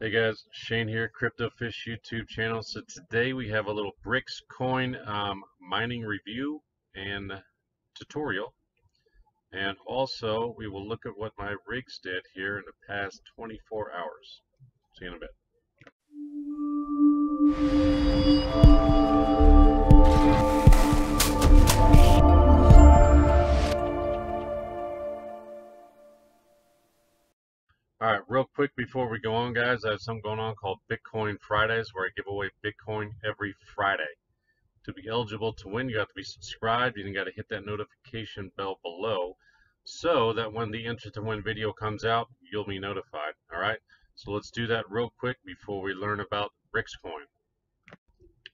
Hey guys, Shane here, CryptoFish YouTube channel. So today we have a little Brix coin um, mining review and tutorial. And also we will look at what my rigs did here in the past 24 hours. See you in a bit. Quick before we go on, guys, I have something going on called Bitcoin Fridays where I give away Bitcoin every Friday. To be eligible to win, you have to be subscribed. You got to hit that notification bell below so that when the Enter to Win video comes out, you'll be notified. All right, so let's do that real quick before we learn about Brixcoin.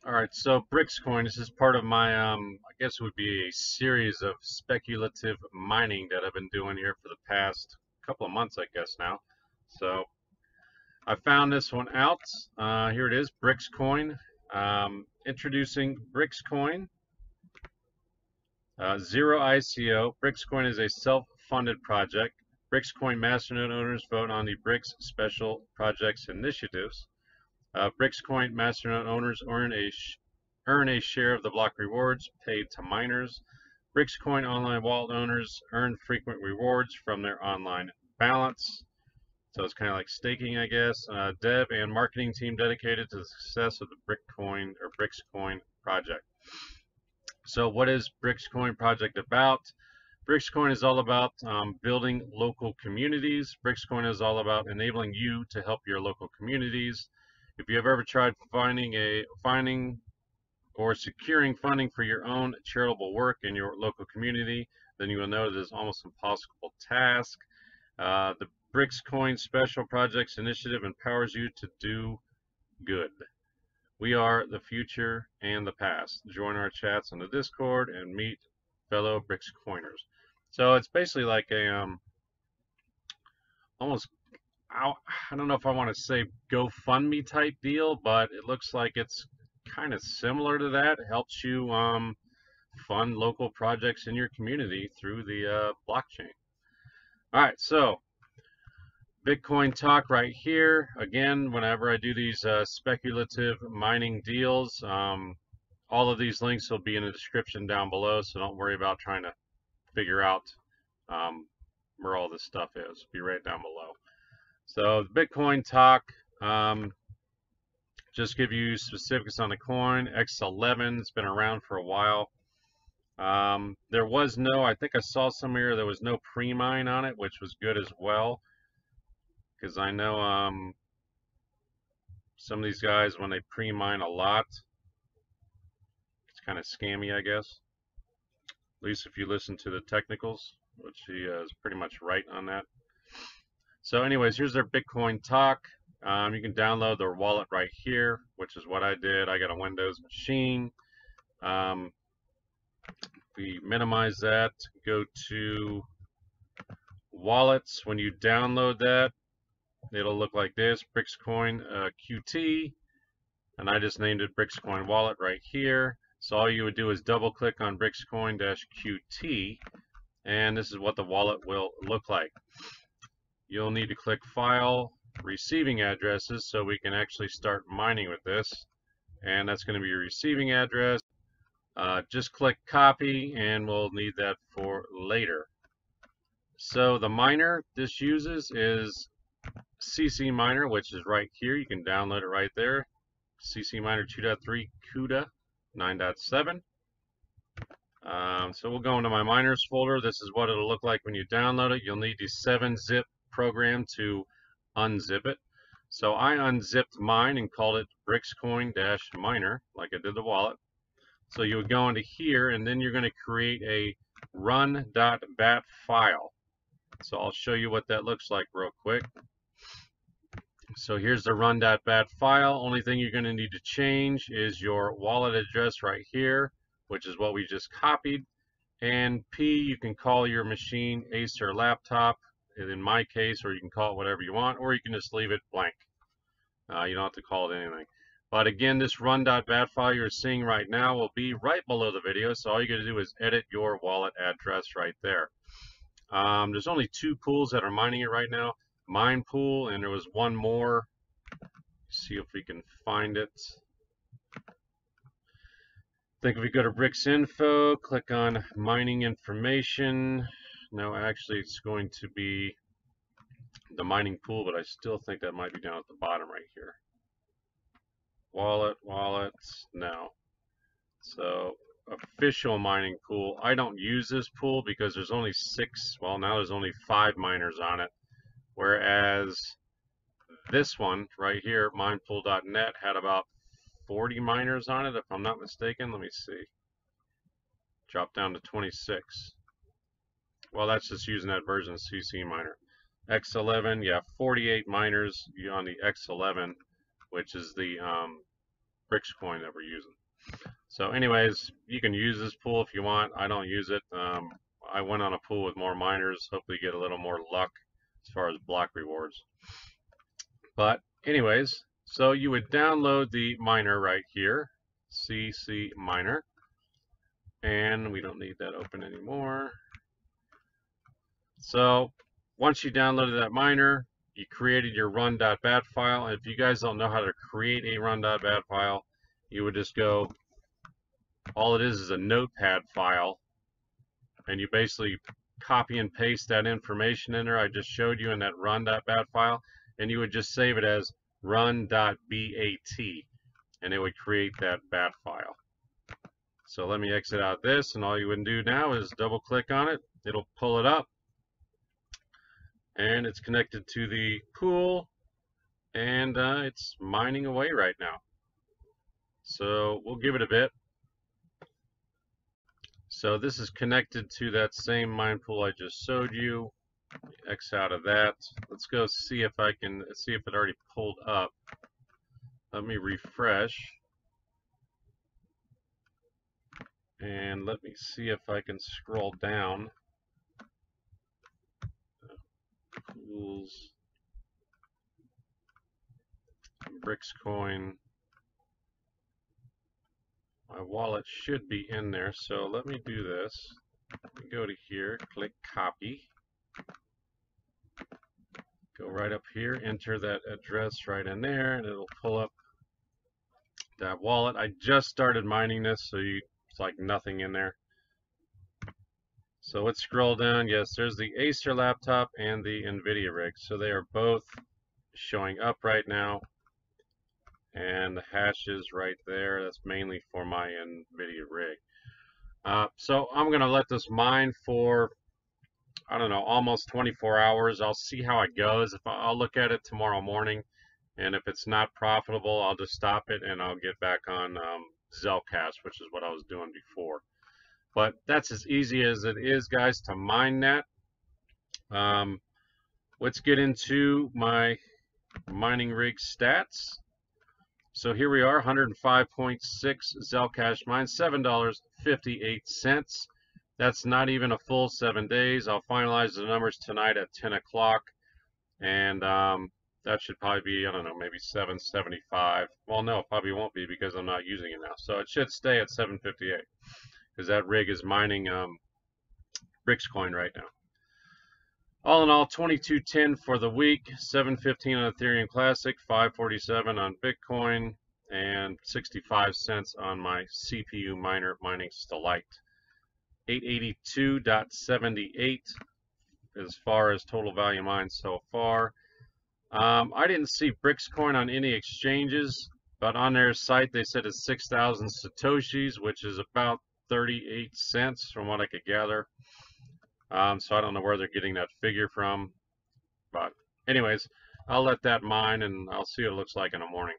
All right, so Brixcoin, this is part of my, um, I guess it would be a series of speculative mining that I've been doing here for the past couple of months, I guess now. So I found this one out. Uh, here it is, Brix Coin. Um, introducing Brix Coin. Uh, zero ICO. Brix Coin is a self-funded project. Brix Coin masternode owners vote on the Brix Special Projects initiatives. Uh, Brix Coin masternode owners earn a earn a share of the block rewards paid to miners. Brix Coin online wallet owners earn frequent rewards from their online balance. So it's kind of like staking, I guess. Uh, dev and marketing team dedicated to the success of the Brickcoin or Brixcoin project. So what is Brixcoin project about? Brixcoin is all about um, building local communities. Brixcoin is all about enabling you to help your local communities. If you have ever tried finding a finding or securing funding for your own charitable work in your local community, then you will know it is almost impossible task. Uh, the Brixcoin Special Projects Initiative empowers you to do good. We are the future and the past. Join our chats on the Discord and meet fellow Brixcoiners. So it's basically like a um, almost I don't know if I want to say GoFundMe type deal, but it looks like it's kind of similar to that. It helps you um, fund local projects in your community through the uh, blockchain. All right, so Bitcoin talk right here. Again, whenever I do these uh, speculative mining deals, um, all of these links will be in the description down below, so don't worry about trying to figure out um, where all this stuff is. Be right down below. So Bitcoin talk, um, just give you specifics on the coin. X11, it's been around for a while. Um, there was no, I think I saw somewhere there was no pre-mine on it, which was good as well because I know um, some of these guys, when they pre-mine a lot, it's kind of scammy, I guess. At least if you listen to the technicals, which he uh, is pretty much right on that. So anyways, here's their Bitcoin talk. Um, you can download their wallet right here, which is what I did. I got a Windows machine. Um, we minimize that, go to wallets. When you download that, it'll look like this, Brixcoin uh, QT, and I just named it Brixcoin Wallet right here. So all you would do is double click on Brixcoin-QT, and this is what the wallet will look like. You'll need to click File, Receiving Addresses, so we can actually start mining with this. And that's going to be your receiving address. Uh, just click Copy, and we'll need that for later. So the miner this uses is CC Miner, which is right here. You can download it right there. CC Miner 2.3 CUDA 9.7. Um, so we'll go into my miners folder. This is what it'll look like when you download it. You'll need the 7-zip program to unzip it. So I unzipped mine and called it Brixcoin-miner, like I did the wallet. So you would go into here, and then you're going to create a run.bat file. So I'll show you what that looks like real quick. So here's the run.bat file. Only thing you're going to need to change is your wallet address right here, which is what we just copied. And P, you can call your machine Acer laptop, in my case, or you can call it whatever you want, or you can just leave it blank. Uh, you don't have to call it anything. But again, this run.bat file you're seeing right now will be right below the video, so all you got to do is edit your wallet address right there. Um, there's only two pools that are mining it right now. Mine pool, and there was one more see if we can find it. I think if we go to Brix Info, click on mining information. No, actually it's going to be the mining pool, but I still think that might be down at the bottom right here. Wallet, wallets, no. So official mining pool. I don't use this pool because there's only six, well now there's only five miners on it. Whereas this one right here, minepool.net, had about 40 miners on it, if I'm not mistaken. Let me see. Drop down to 26. Well, that's just using that version of CC miner. X11, yeah, 48 miners on the X11, which is the um, Brix coin that we're using. So anyways, you can use this pool if you want. I don't use it. Um, I went on a pool with more miners, hopefully get a little more luck as far as block rewards. But anyways, so you would download the miner right here, CC miner. And we don't need that open anymore. So once you downloaded that miner, you created your run.bat file. And if you guys don't know how to create a run.bat file, you would just go, all it is is a notepad file. And you basically copy and paste that information in there I just showed you in that run.bat file. And you would just save it as run.bat and it would create that bat file. So let me exit out this and all you would do now is double click on it. It'll pull it up and it's connected to the pool and uh, it's mining away right now. So we'll give it a bit. So this is connected to that same mine pool I just showed you. X out of that. Let's go see if I can see if it already pulled up. Let me refresh. And let me see if I can scroll down. Pools. Brix coin. My wallet should be in there, so let me do this. Go to here, click copy. Go right up here, enter that address right in there, and it'll pull up that wallet. I just started mining this, so you, it's like nothing in there. So let's scroll down. Yes, there's the Acer laptop and the NVIDIA rig. So they are both showing up right now. And the hashes right there. That's mainly for my NVIDIA rig. Uh, so I'm going to let this mine for I don't know, almost 24 hours. I'll see how it goes. If I, will look at it tomorrow morning, and if it's not profitable, I'll just stop it and I'll get back on um, Zelcash, which is what I was doing before. But that's as easy as it is, guys, to mine that. Um, let's get into my mining rig stats. So here we are, 105.6 Zelcash mine, $7.58. That's not even a full seven days. I'll finalize the numbers tonight at 10 o'clock. And um, that should probably be, I don't know, maybe 775. Well, no, it probably won't be because I'm not using it now. So it should stay at 758 because that rig is mining um, Brix coin right now. All in all, 2210 for the week, 715 on Ethereum Classic, 547 on Bitcoin, and 65 cents on my CPU miner mining Stellite. 882.78 as far as total value mined so far. Um, I didn't see Brixcoin on any exchanges, but on their site they said it's 6,000 Satoshis, which is about 38 cents from what I could gather. Um, so I don't know where they're getting that figure from. But anyways, I'll let that mine and I'll see what it looks like in the morning.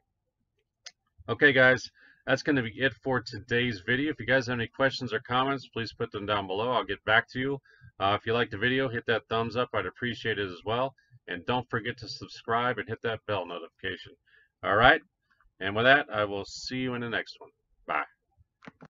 Okay, guys that's going to be it for today's video. If you guys have any questions or comments, please put them down below. I'll get back to you. Uh, if you like the video, hit that thumbs up. I'd appreciate it as well. And don't forget to subscribe and hit that bell notification. All right? And with that, I will see you in the next one. Bye.